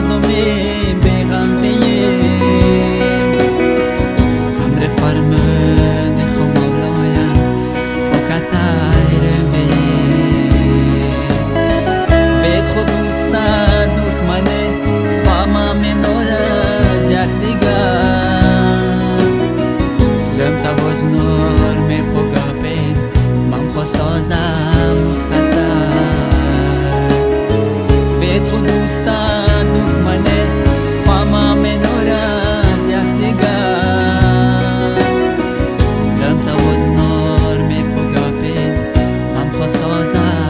recuerdo 所在。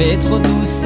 avait trop douce.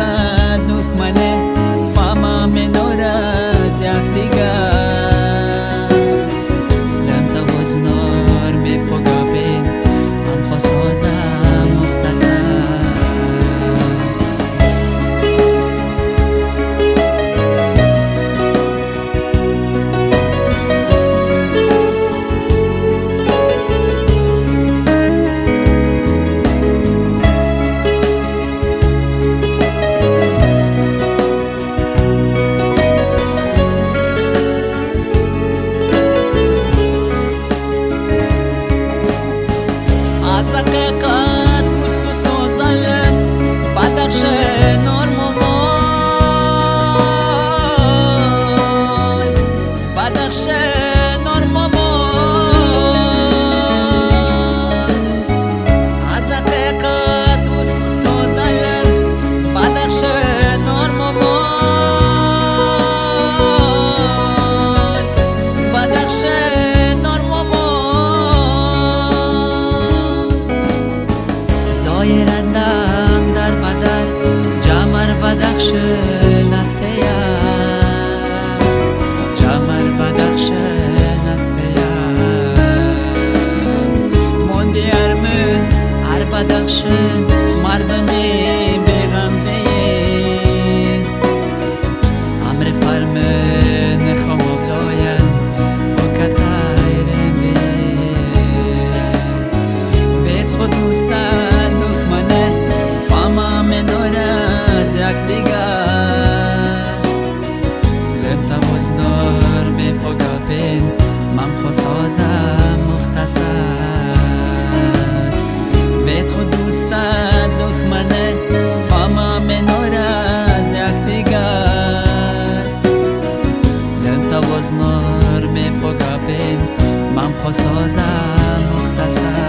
Badakhshin, Mardin forçosa mortaça.